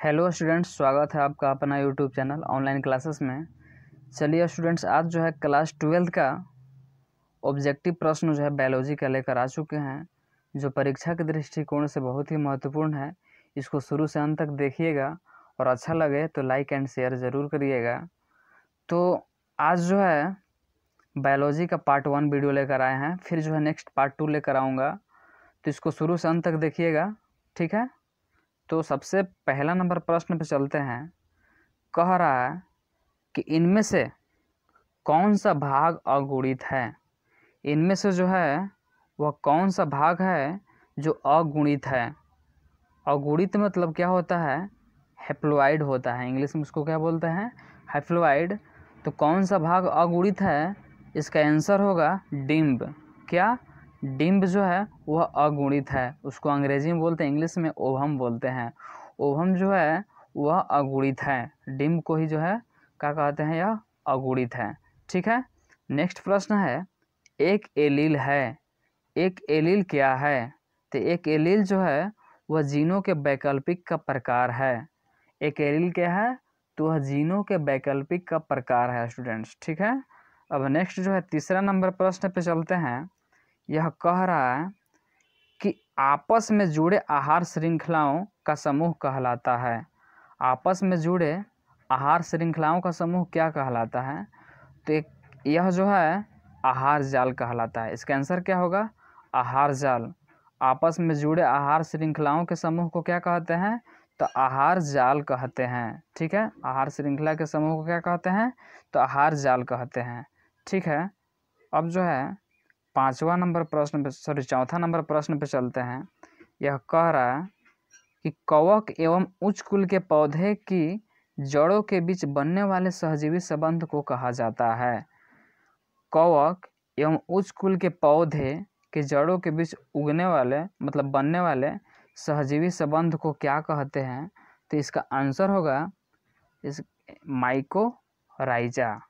Hello students, स्वागत है आपका अपना यूट्यूब चैनल ऑनलाइन क्लासेस में। चलिए स्टूडेंट्स, आज जो है क्लास ट्वेल्थ का ऑब्जेक्टिव प्रश्न जो है बायोलॉजी का लेकर आ चुके हैं, जो परीक्षा के दृष्टिकोण से बहुत ही महत्वपूर्ण है। इसको शुरू से अंत तक देखिएगा और अच्छा लगे तो लाइक एंड शेयर ज़रूर करिएगा। तो आज जो है बायोलॉजी का पार्ट वन वीडियो लेकर आए हैं, फिर जो है नेक्स्ट पार्ट टू लेकर आऊँगा। तो इसको शुरू से अंत तक देखिएगा, ठीक है? तो सबसे पहला नंबर प्रश्न पे चलते हैं। कह रहा है कि इनमें से कौन सा भाग अगुणित है? इनमें से जो है, वह कौन सा भाग है जो अगुणित है? अगुणित मतलब क्या होता है? हेप्लोइड होता है। इंग्लिश में उसको क्या बोलते हैं? हेप्लोइड तो कौन सा भाग अगुणित है? इसका आंसर होगा डिम्ब। क्या? डिम्ब जो है, वह अगुणित है। उसको अंग्रेज़ी में बोलते हैं, इंग्लिश में ओवम बोलते हैं। ओवम जो है, वह अगुणित है। डिम्ब को ही जो है, क्या कहते हैं, यह अगुणित है। ठीक है? नेक्स्ट प्रश्न है, एक एलील है। एक एलील क्या है? तो एक एलील जो है, वह जीनों के वैकल्पिक का प्रकार है। एक एलील क्या है? तो वह जीनों के वैकल्पिक का प्रकार है, स्टूडेंट्स। ठीक है? अब नेक्स्ट जो है, तीसरा नंबर प्रश्न पे चलते हैं। यह कह रहा है कि आपस में जुड़े आहार श्रृंखलाओं का समूह कहलाता है। आपस में जुड़े आहार श्रृंखलाओं का समूह क्या कहलाता है? तो एक, यह जो है, आहार जाल कहलाता है। इसका आंसर क्या होगा? आहार जाल। आपस में जुड़े आहार श्रृंखलाओं के समूह को क्या कहते हैं? तो आहार जाल कहते हैं। ठीक है? आहार श्रृंखला के समूह को क्या कहते हैं? तो आहार जाल कहते हैं। ठीक है? अब जो है पांचवा नंबर प्रश्न पे सॉरी चौथा नंबर प्रश्न पे चलते हैं। यह कह रहा है कि कवक एवं उच्च कुल के पौधे की जड़ों के बीच बनने वाले सहजीवी संबंध को कहा जाता है। कवक एवं उच्च कुल के पौधे के जड़ों के बीच उगने वाले मतलब बनने वाले सहजीवी संबंध को क्या कहते हैं? तो इसका आंसर होगा, इस माइकोराइजा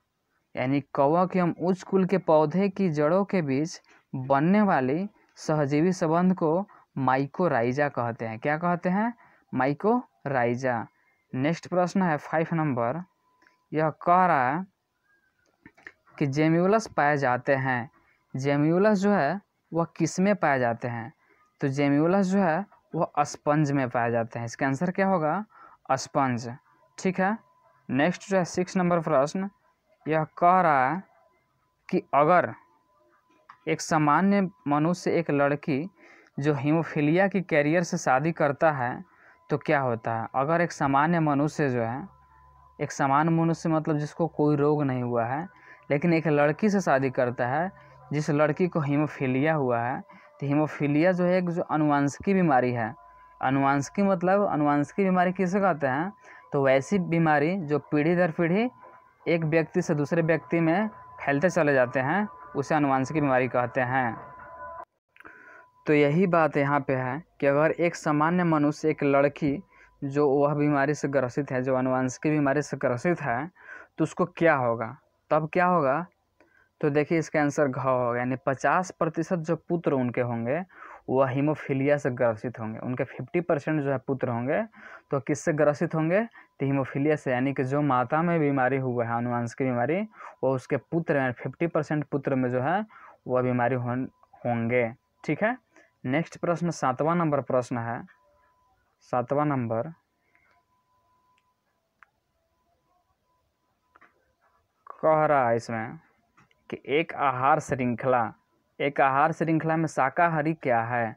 यानी कवक एवं उच्च कुल के पौधे की जड़ों के बीच बनने वाली सहजीवी संबंध को माइकोराइजा कहते हैं। क्या कहते हैं? माइकोराइजा नेक्स्ट प्रश्न है फाइव नंबर। यह कह रहा है कि जेम्यूलस पाए जाते हैं। जेम्यूलस जो है, वह किसमें पाए जाते हैं? तो जेम्यूलस जो है, वह स्पंज में पाए जाते हैं। इसका आंसर क्या होगा? स्पंज। ठीक है? नेक्स्ट जो है सिक्स नंबर प्रश्न। यह कह रहा है कि अगर एक सामान्य मनुष्य, एक लड़की जो हीमोफीलिया की कैरियर से शादी करता है तो क्या होता है? अगर एक सामान्य मनुष्य जो है, एक सामान्य मनुष्य मतलब जिसको कोई रोग नहीं हुआ है, लेकिन एक लड़की से शादी करता है, जिस लड़की को हीमोफीलिया हुआ है तो हीमोफीलिया जो है, एक जो अनुवांशिकी बीमारी है। अनुवांशिकी मतलब अनुवांशिकी बीमारी किसे कहते हैं? तो वैसी बीमारी जो पीढ़ी दर पीढ़ी एक व्यक्ति से दूसरे व्यक्ति में फैलते चले जाते हैं, उसे अनुवांशिक बीमारी कहते हैं। तो यही बात यहाँ पे है कि अगर एक सामान्य मनुष्य, एक लड़की जो वह बीमारी से ग्रसित है, जो अनुवांशिक बीमारी से ग्रसित है तो उसको क्या होगा? तब क्या होगा? तो देखिए इसका आंसर घ होगा, यानी पचास प्रतिशत जो पुत्र उनके होंगे वह हीमोफीलिया से ग्रसित होंगे। उनके फिफ्टी परसेंट जो है पुत्र होंगे तो किससे ग्रसित होंगे? तो हीमोफीलिया से, यानी कि जो माता में बीमारी हुआ है, अनुवांशिक बीमारी वो उसके पुत्र फिफ्टी परसेंट पुत्र में जो है, वह बीमारी होंगे। ठीक है? नेक्स्ट प्रश्न, सातवां नंबर प्रश्न है। सातवां नंबर। कह रहा है इसमें कि एक आहार श्रृंखला एक आहार श्रृंखला में शाकाहारी क्या है?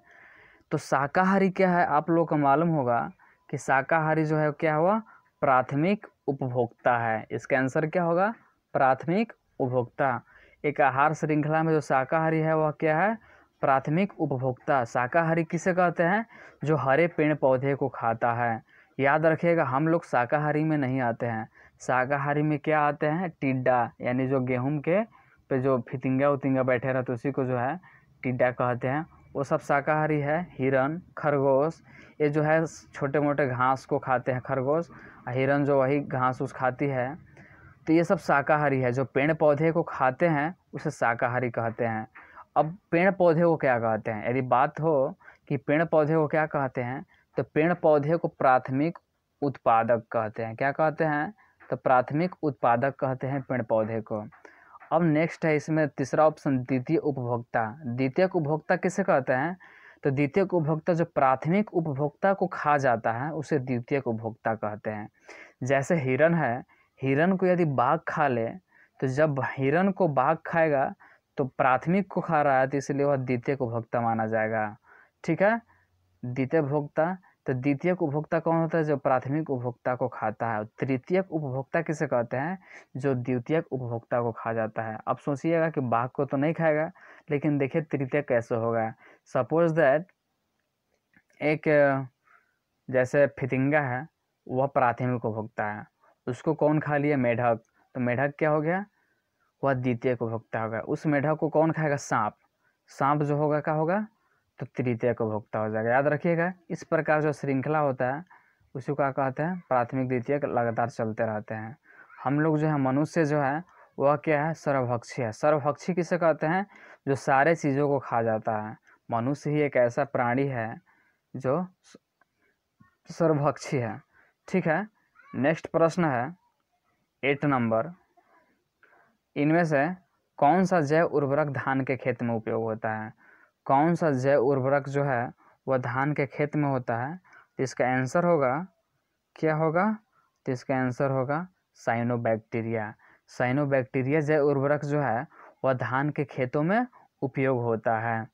तो शाकाहारी क्या है? आप लोग को मालूम होगा कि शाकाहारी जो है क्या हुआ? प्राथमिक उपभोक्ता है। इसका आंसर क्या होगा? प्राथमिक उपभोक्ता। एक आहार श्रृंखला में जो शाकाहारी है, वह क्या है? प्राथमिक उपभोक्ता। शाकाहारी किसे कहते हैं? जो हरे पेड़ पौधे को खाता है। याद रखिएगा, हम लोग शाकाहारी में नहीं आते हैं। शाकाहारी में क्या आते हैं? टिड्डा, यानी जो गेहूँ के पे जो फितिंगा उतिंगा बैठे रहते उसी को जो है टिड्डा कहते हैं। वो सब शाकाहारी है, हिरन, खरगोश, ये जो है छोटे मोटे घास को खाते हैं खरगोश हिरन जो वही घास उस खाती है। तो ये सब शाकाहारी है, जो पेड़ पौधे को खाते हैं, उसे शाकाहारी कहते हैं। अब पेड़ पौधे को क्या कहते हैं? यदि बात हो कि पेड़ पौधे को क्या कहते हैं तो पेड़ पौधे को प्राथमिक उत्पादक कहते हैं। क्या कहते हैं? तो प्राथमिक उत्पादक कहते हैं पेड़ पौधे को। अब नेक्स्ट है इसमें तीसरा ऑप्शन द्वितीय उपभोक्ता। द्वितीय उपभोक्ता किसे कहते हैं? तो द्वितीय उपभोक्ता जो प्राथमिक उपभोक्ता को खा जाता है, उसे द्वितीय उपभोक्ता कहते हैं। जैसे हिरण है, हिरण को यदि बाघ खा ले तो जब हिरण को बाघ खाएगा तो प्राथमिक को खा रहा है तो इसलिए वह द्वितीय उपभोक्ता माना जाएगा। ठीक है? द्वितीय उपभोक्ता तो द्वितीय उपभोक्ता कौन होता है? जो प्राथमिक उपभोक्ता को खाता है। तृतीय उपभोक्ता किसे कहते हैं? जो द्वितीय उपभोक्ता को खा जाता है। अब सोचिएगा कि बाघ को तो नहीं खाएगा, लेकिन देखिए तृतीय कैसे होगा। सपोज़ दैट एक, जैसे फितिंगा है, वह प्राथमिक उपभोक्ता है। उसको कौन खा लिया? मेढक। तो मेढक क्या हो गया? वह द्वितीय उपभोक्ता होगा उस मेढक को कौन खाएगा? सांप। सांप जो होगा, क्या होगा? तो तृतीय उपभोक्ता हो जाएगा। याद रखिएगा, इस प्रकार जो श्रृंखला होता है, उसी को क्या कहते हैं? प्राथमिक द्वितीय लगातार चलते रहते हैं। हम लोग जो है, मनुष्य जो है, वह क्या है? सर्वभक्षी है। सर्वभक्षी किसे कहते हैं? जो सारे चीज़ों को खा जाता है। मनुष्य ही एक ऐसा प्राणी है, जो सर्वभक्षी है। ठीक है? नेक्स्ट प्रश्न है, एट नंबर। इनमें से कौन सा जैव उर्वरक धान के खेत में उपयोग होता है? कौन सा जैव उर्वरक जो है, वह धान के खेत में होता है तो इसका आंसर होगा, क्या होगा? तो इसका आंसर होगा साइनोबैक्टीरिया साइनोबैक्टीरिया जैव उर्वरक जो है, वह धान के खेतों में उपयोग होता है।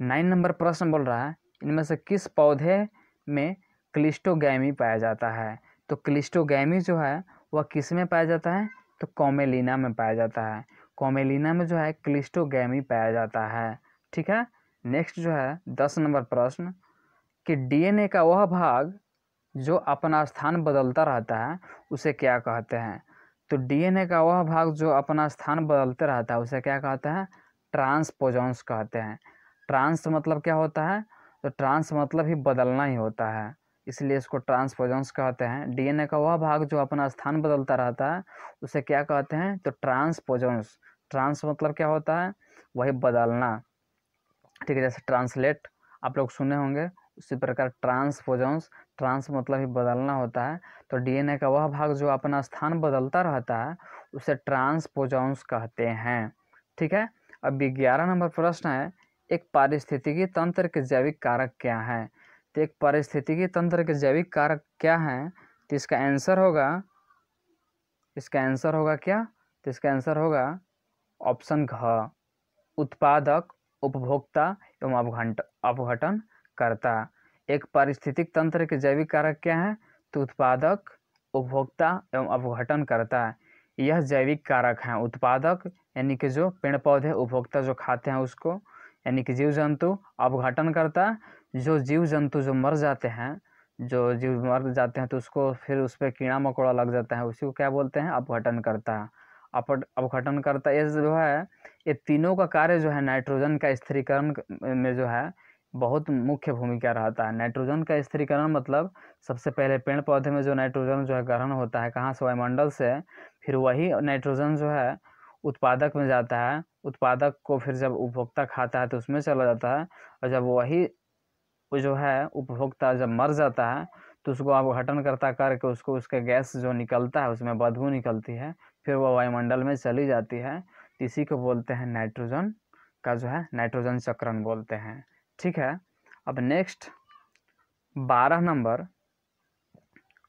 नाइन नंबर प्रश्न बोल रहा है, इनमें से किस पौधे में क्लिस्टोगैमी पाया जाता है? तो क्लिस्टोगैमी जो है, वह किसमें पाया जाता है? तो कॉमेलिना में पाया जाता है। कॉमेलिना में जो है, क्लिस्टोगैमी पाया जाता है। ठीक है? नेक्स्ट जो है, दस नंबर प्रश्न, कि डीएनए का वह भाग जो अपना स्थान बदलता रहता है, उसे क्या कहते हैं? तो डीएनए का वह भाग जो अपना स्थान बदलते रहता है, उसे क्या कहते हैं? ट्रांसपोजॉन्स कहते हैं। ट्रांस मतलब क्या होता है? तो ट्रांस मतलब ही बदलना ही होता है। इसलिए इसको ट्रांसपोजॉन्स कहते हैं। डीएनए का वह भाग जो अपना स्थान बदलता रहता है, उसे क्या कहते हैं? तो ट्रांसपोजॉन्स। ट्रांस मतलब क्या होता है? वही बदलना। ठीक है, जैसे ट्रांसलेट आप लोग सुने होंगे, उसी प्रकार ट्रांसपोजन्स ट्रांस मतलब ही बदलना होता है। तो डीएनए का वह भाग जो अपना स्थान बदलता रहता है, उसे ट्रांसपोजन्स कहते हैं। ठीक है? अब ग्यारह नंबर प्रश्न है, एक पारिस्थितिकी तंत्र के जैविक कारक क्या है? तो एक पारिस्थितिकी तंत्र के जैविक कारक क्या हैं? तो इसका आंसर होगा, इसका आंसर होगा क्या? तो इसका आंसर होगा ऑप्शन घ, उत्पादक उपभोक्ता एवं अवघट अपघटन करता। एक पारिस्थितिक तंत्र के जैविक कारक क्या है? तो उत्पादक, उपभोक्ता एवं अपघटन करता। है यह जैविक कारक हैं। उत्पादक, यानी कि जो पेड़ पौधे उपभोक्ता जो खाते हैं उसको, यानी कि जीव जंतु अपघटन करता। जो जीव जंतु जो मर जाते हैं, जो जीव मर जाते हैं तो उसको फिर उस पर कीड़ा मकोड़ा लग जाता है, उसी को क्या बोलते हैं? अपघटन करता। अपट अपघटन करता ये जो है, ये तीनों का कार्य जो है, नाइट्रोजन का स्थिरीकरण में जो है, बहुत मुख्य भूमिका रहता है। नाइट्रोजन का स्थिरीकरण मतलब सबसे पहले पेड़ पौधे में जो नाइट्रोजन जो है, ग्रहण होता है, कहाँ से? वायुमंडल से। फिर वही नाइट्रोजन जो है, उत्पादक में जाता है। उत्पादक को फिर जब उपभोक्ता खाता है तो उसमें चला जाता है। और जब वही जो है, उपभोक्ता जब मर जाता है तो उसको अपघटन करता करके उसको उसके गैस जो निकलता है, उसमें बदबू निकलती है। फिर वह वायुमंडल में चली जाती है। इसी को बोलते हैं नाइट्रोजन का जो है, नाइट्रोजन चक्रण बोलते हैं। ठीक है? अब नेक्स्ट बारह नंबर।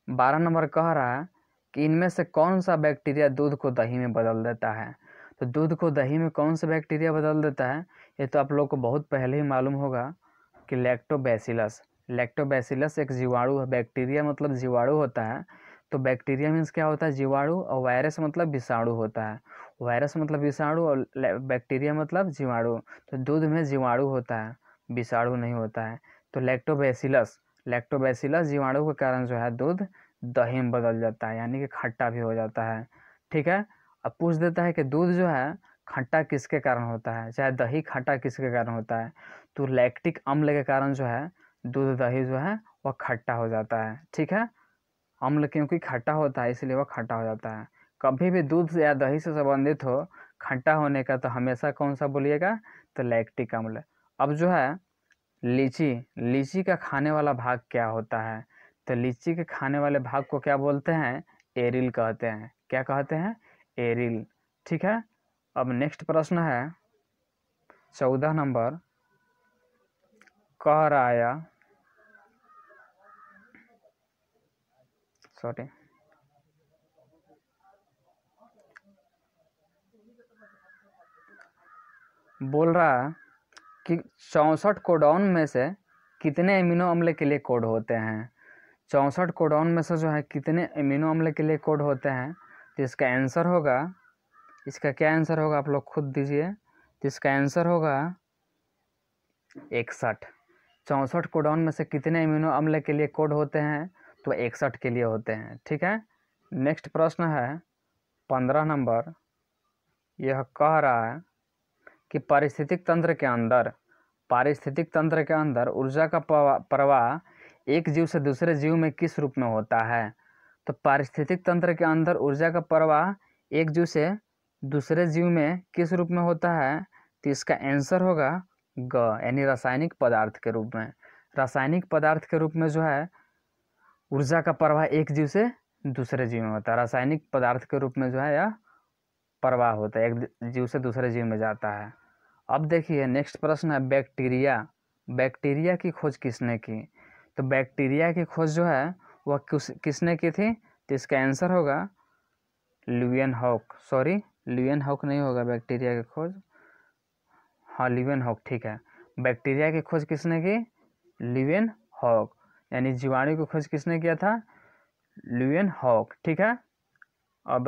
बारह नंबर कह रहा है कि इनमें से कौन सा बैक्टीरिया दूध को दही में बदल देता है? तो दूध को दही में कौन सा बैक्टीरिया बदल देता है? ये तो आप लोग को बहुत पहले ही मालूम होगा कि लैक्टोबैसिलस लैक्टोबैसिलस एक जीवाणु बैक्टीरिया मतलब जीवाणु होता है। तो बैक्टीरिया मीन्स क्या होता है? जीवाणु और वायरस मतलब विषाणु होता है। वायरस मतलब विषाणु और बैक्टीरिया मतलब जीवाणु। तो दूध में जीवाणु होता है, विषाणु नहीं होता है। तो लैक्टोबैसिलस लैक्टोबैसिलस जीवाणु के कारण जो है दूध दही में बदल जाता है, यानी कि खट्टा भी हो जाता है। ठीक है? अब पूछ देता है कि दूध जो है, खट्टा किसके कारण होता है? चाहे दही खट्टा किसके कारण होता है? तो लैक्टिक अम्ल के कारण जो है, दूध दही जो है, वह खट्टा हो जाता है। ठीक है? अम्ल क्योंकि खट्टा होता है, इसलिए वह खट्टा हो जाता है। कभी भी दूध या दही से संबंधित हो, खट्टा होने का तो हमेशा कौन सा बोलिएगा? तो लैक्टिक अम्ल अब जो है, लीची लीची का खाने वाला भाग क्या होता है? तो लीची के खाने वाले भाग को क्या बोलते हैं? एरिल कहते हैं। क्या कहते हैं? एरिल। ठीक है? अब नेक्स्ट प्रश्न है। चौदह नंबर। कह रहा सॉरी बोल रहा कि चौंसठ कोडाउन में से कितने अमीनो अम्ल के लिए कोड होते हैं? चौंसठ कोडाउन में से जो है कितने अमीनो अम्ल के लिए कोड होते हैं? तो इसका आंसर होगा, इसका क्या आंसर होगा आप लोग खुद दीजिए। तो इसका आंसर होगा, इकसठ। चौंसठ कोडाउन में से कितने अमीनो अम्ल के लिए कोड होते हैं? तो इकसठ के लिए होते हैं, ठीक है? नेक्स्ट प्रश्न है, पंद्रह नंबर। यह कह रहा है कि पारिस्थितिक तंत्र के अंदर, पारिस्थितिक तंत्र के अंदर ऊर्जा का प्रवाह एक जीव से दूसरे जीव में किस रूप में होता है? तो पारिस्थितिक तंत्र के अंदर ऊर्जा का प्रवाह एक जीव से दूसरे जीव में किस रूप में होता है? तो इसका आंसर होगा ग, यानी रासायनिक पदार्थ के रूप में। रासायनिक पदार्थ के रूप में जो है ऊर्जा का प्रवाह एक जीव से दूसरे जीव में होता है। रासायनिक पदार्थ के रूप में जो है, यह प्रवाह होता है, एक जीव से दूसरे जीव में जाता है। अब देखिए नेक्स्ट प्रश्न है बैक्टीरिया। बैक्टीरिया की खोज किसने की? तो बैक्टीरिया की खोज जो है, वह किस, किसने की थी? तो इसका आंसर होगा Leeuwenhoek sorry Leeuwenhoek नहीं होगा बैक्टीरिया की खोज। हाँ लिवियन हॉक ठीक है। बैक्टीरिया की खोज किसने की? लिवियन हॉक यानी जीवाणु की खोज किसने किया था? लिवियन हॉक ठीक है? अब,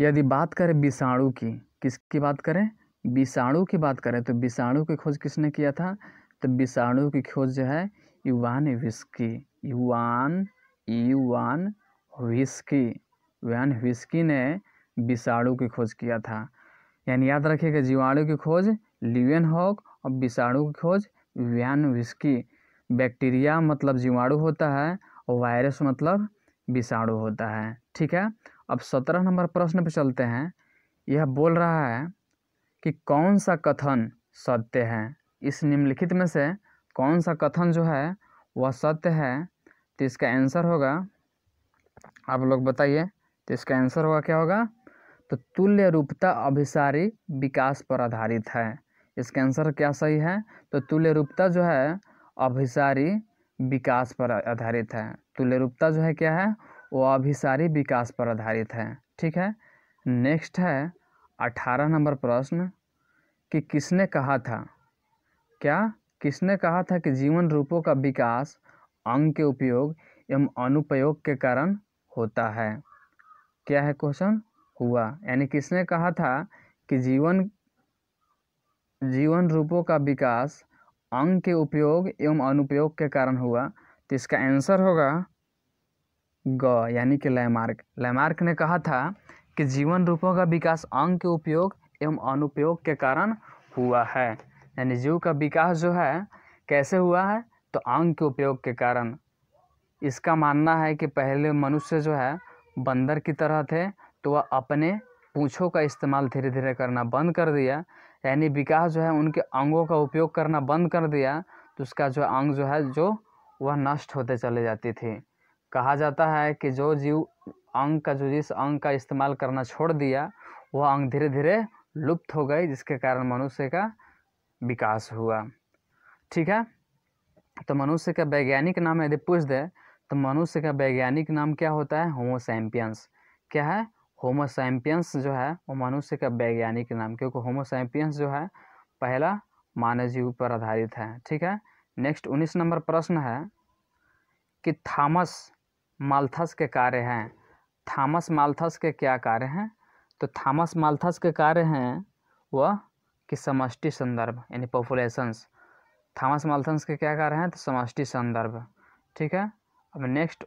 यदि बात करें विषाणु की, किसकी बात करें? विषाणु की बात करें तो विषाणु की खोज किसने किया था? तो विषाणु की खोज जो है युवान विस्की युवान युवान विस्की युवान विस्की ने विषाणु की खोज किया था। यानी याद रखिएगा, जीवाणु की खोज लिवियन हॉक और विषाणु की खोज व्यान विस्की बैक्टीरिया मतलब जीवाणु होता है और वायरस मतलब विषाणु होता है। ठीक है? अब सत्रह नंबर प्रश्न पे चलते हैं। यह बोल रहा है कि कौन सा कथन सत्य है? इस निम्नलिखित में से कौन सा कथन जो है, वह सत्य है? तो इसका आंसर होगा, आप लोग बताइए तो इसका आंसर होगा क्या होगा? तो तुल्य रूपता अभिसारी विकास पर आधारित है। इसका आंसर क्या सही है? तो तुल्य रूपता जो है, अभिसारी विकास पर आधारित है। तुल्य रूपता जो है क्या है? वो अभिसारी विकास पर आधारित है। ठीक है? नेक्स्ट है अठारह नंबर प्रश्न कि किसने कहा था? क्या किसने कहा था कि जीवन रूपों का विकास अंग के उपयोग एवं अनुपयोग के कारण होता है? क्या है क्वेश्चन? हुआ। यानी किसने कहा था कि जीवन जीवन रूपों का विकास, अंग के उपयोग एवं अनुपयोग के कारण हुआ। तो इसका आंसर होगा ग, यानी कि लैमार्क लैमार्क ने कहा था कि जीवन रूपों का विकास अंग के उपयोग एवं अनुपयोग के कारण हुआ है। यानी जीव का विकास जो है, कैसे हुआ है? तो अंग के उपयोग के कारण। इसका मानना है कि पहले मनुष्य जो है, बंदर की तरह थे तो वह अपने पूँछों का इस्तेमाल धीरे धीरे करना बंद कर दिया। यानी विकास जो है उनके अंगों का उपयोग करना बंद कर दिया तो उसका जो अंग जो है, जो वह नष्ट होते चले जाती थी। कहा जाता है कि जो जीव अंग का, जो जिस अंग का इस्तेमाल करना छोड़ दिया, वह अंग धीरे धीरे लुप्त हो गए जिसके कारण मनुष्य का विकास हुआ। ठीक है? तो मनुष्य का वैज्ञानिक नाम यदि पूछ दे तो मनुष्य का वैज्ञानिक नाम क्या होता है? होमोसैम्पियंस क्या है? होमोसैम्पियंस जो है, वो मनुष्य का वैज्ञानिक नाम, क्योंकि होमोसैम्पियंस जो है, पहला मानव जीव पर आधारित है, ठीक है? नेक्स्ट उन्नीस नंबर प्रश्न है कि थॉमस माल्थस के कार्य हैं। थॉमस माल्थस के क्या कार्य हैं? तो थॉमस माल्थस के कार्य हैं, वह कि समष्टि संदर्भ, यानी पॉपुलेशंस थॉमस माल्थस के क्या कार्य हैं? तो समष्टि संदर्भ, ठीक है? अब नेक्स्ट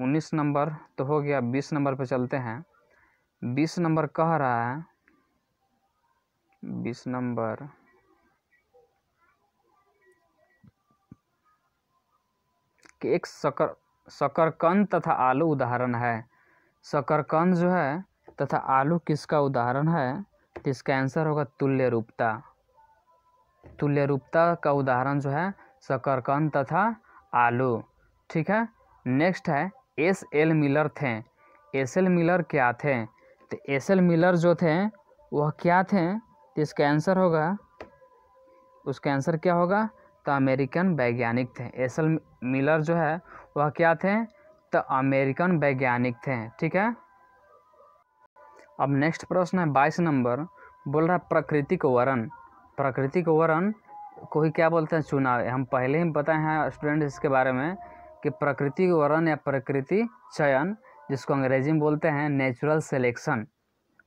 उन्नीस नंबर तो हो गया, बीस नंबर पर चलते हैं। बीस नंबर कह रहा है। बीस नंबर। कि एक शकर, शकरकंद तथा आलू उदाहरण है। शकरकंद जो है तथा आलू किसका उदाहरण है? तो इसका आंसर होगा तुल्य रूपता। तुल्य रूपता का उदाहरण जो है शकरकंद तथा आलू। ठीक है? नेक्स्ट है, एस एल मिलर थे। एस एल मिलर क्या थे? तो एस एल मिलर जो थे, वह क्या थे? तो इसका आंसर होगा, उसका आंसर क्या होगा? तो अमेरिकन वैज्ञानिक थे। एस एल मिलर जो है, वह क्या थे? तो अमेरिकन वैज्ञानिक थे, ठीक है? अब नेक्स्ट प्रश्न है, बाईस नंबर, बोल रहा है प्राकृतिक वरण प्राकृतिक वरण को ही क्या बोलते हैं? चुनाव। हम पहले ही बताए हैं स्टूडेंट इसके बारे में कि प्राकृतिक वरण या प्रकृति चयन जिसको अंग्रेज़ी में बोलते हैं नेचुरल सिलेक्शन,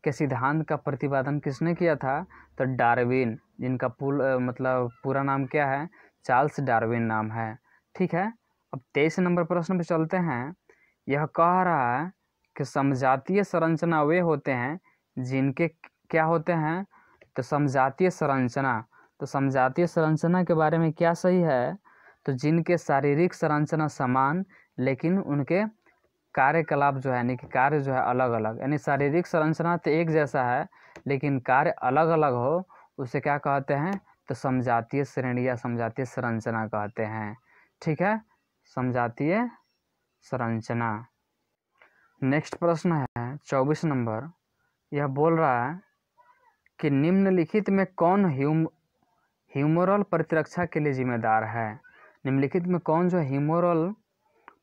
के सिद्धांत का प्रतिपादन किसने किया था? तो डार्विन, जिनका पुल मतलब पूरा नाम क्या है? चार्ल्स डार्विन नाम है। ठीक है? अब तेईस नंबर प्रश्न पे चलते हैं। यह कह रहा है कि समजातीय संरचना वे होते हैं जिनके क्या होते हैं? तो समजातीय संरचना। तो समजातीय संरचना के बारे में क्या सही है? तो जिनके शारीरिक संरचना समान, लेकिन उनके कार्यकलाप जो है, यानी कि कार्य जो है अलग अलग यानी शारीरिक संरचना तो एक जैसा है, लेकिन कार्य अलग अलग हो, उसे क्या कहते हैं? तो समझातीय श्रेणी या समझातीय संरचना कहते हैं। ठीक है? समझातीय संरचना। नेक्स्ट प्रश्न है, चौबीस नंबर। यह बोल रहा है कि निम्नलिखित में कौन ह्यूम, ह्यूमोरल प्रतिरक्षा के लिए जिम्मेदार है? निम्नलिखित में कौन जो ह्यूमोरल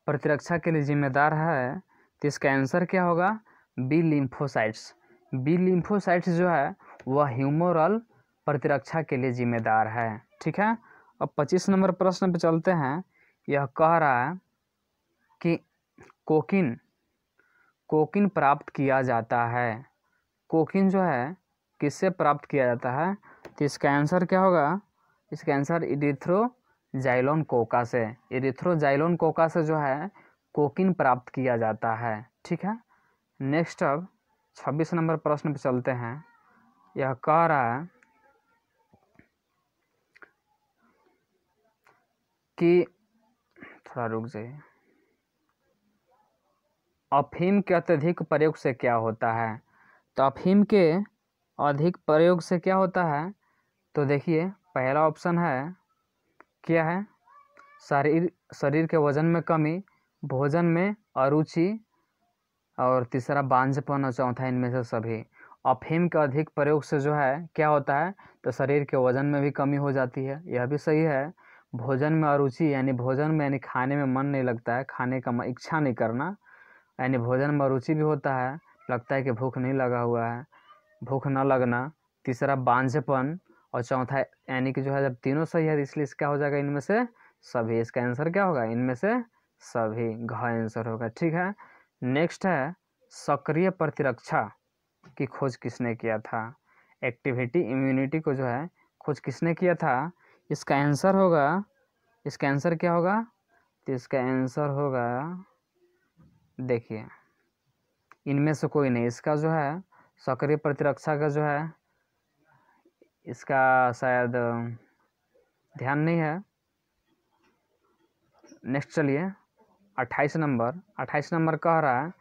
प्रतिरक्षा के लिए जिम्मेदार है तो इसका आंसर क्या होगा? बी लिम्फोसाइट्स बी लिम्फोसाइट्स जो है, वह ह्यूमोरल प्रतिरक्षा के लिए जिम्मेदार है, ठीक है? अब पच्चीस नंबर प्रश्न पे चलते हैं। यह कह रहा है कि कोकिन कोकिन प्राप्त किया जाता है। कोकिन जो है, किससे प्राप्त किया जाता है? तो इसका आंसर क्या होगा? इसका आंसर इडिथ्रो जाइलोन कोका से। इरिथ्रो जाइलोन कोका से जो है, कोकिन प्राप्त किया जाता है। ठीक है? नेक्स्ट अब छब्बीस नंबर प्रश्न पे चलते हैं। यह कह रहा है कि थोड़ा रुक जाइए। अफीम के अत्यधिक प्रयोग से क्या होता है? तो अफीम के अधिक प्रयोग से क्या होता है? तो देखिए, पहला ऑप्शन है क्या है। शरीर शरीर के वज़न में कमी, भोजन में अरुचि और तीसरा बांझपन और चौथा इनमें से सभी। अफीम के अधिक प्रयोग से जो है, क्या होता है? तो शरीर के वज़न में भी कमी हो जाती है। यह भी सही है। भोजन में अरुचि, यानी भोजन में, यानी खाने में मन नहीं लगता है। खाने का इच्छा नहीं करना, यानी भोजन में अरुचि भी होता है। लगता है कि भूख नहीं लगा हुआ है। भूख न लगना, तीसरा बांझपन और चौथा यानी कि जो है जब तीनों सही है तो इसलिए क्या हो जाएगा इनमें से? सभी। इसका आंसर क्या होगा? इनमें से सभी घ आंसर होगा। ठीक है? नेक्स्ट है, सक्रिय प्रतिरक्षा की खोज किसने किया था? एक्टिविटी इम्यूनिटी को जो है, खोज किसने किया था? इसका आंसर होगा, इसका आंसर क्या होगा? तो इसका आंसर होगा, देखिए, इनमें से कोई नहीं। इसका जो है, सक्रिय प्रतिरक्षा का जो है इसका शायद ध्यान नहीं है। नेक्स्ट चलिए। अट्ठाईस नंबर। अट्ठाईस नंबर कह रहा है,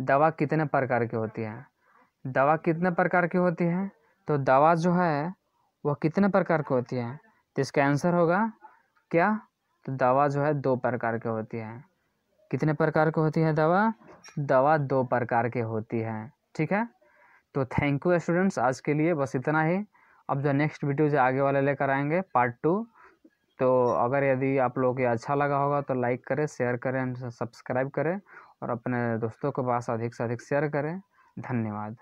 दवा कितने प्रकार की होती है? दवा कितने प्रकार की होती है? तो दवा जो है वह कितने प्रकार की होती है? तो इसका आंसर होगा, क्या? तो दवा जो है, दो प्रकार की होती है। कितने प्रकार की होती है दवा? दवा दो प्रकार की होती है। ठीक है? तो थैंक यू स्टूडेंट्स आज के लिए बस इतना ही। अब जो नेक्स्ट वीडियो जो आगे वाले लेकर आएँगे पार्ट टू तो अगर यदि आप लोगों को अच्छा लगा होगा तो लाइक करें शेयर करें सब्सक्राइब करें और अपने दोस्तों के पास अधिक से अधिक शेयर करें। धन्यवाद।